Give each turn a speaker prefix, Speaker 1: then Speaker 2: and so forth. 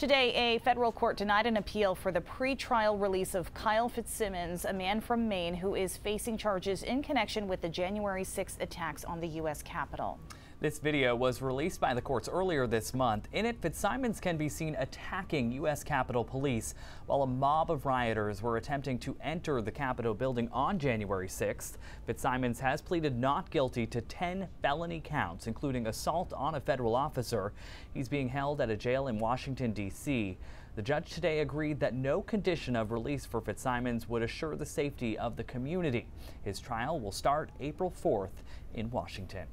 Speaker 1: Today, a federal court denied an appeal for the pretrial release of Kyle Fitzsimons, a man from Maine who is facing charges in connection with the January 6th attacks on the U.S. Capitol.
Speaker 2: This video was released by the courts earlier this month. In it, Fitzsimons can be seen attacking U.S. Capitol Police while a mob of rioters were attempting to enter the Capitol building on January 6th. Fitzsimons has pleaded not guilty to 10 felony counts, including assault on a federal officer. He's being held at a jail in Washington, D.C. The judge today agreed that no condition of release for Fitzsimons would assure the safety of the community. His trial will start April 4th in Washington.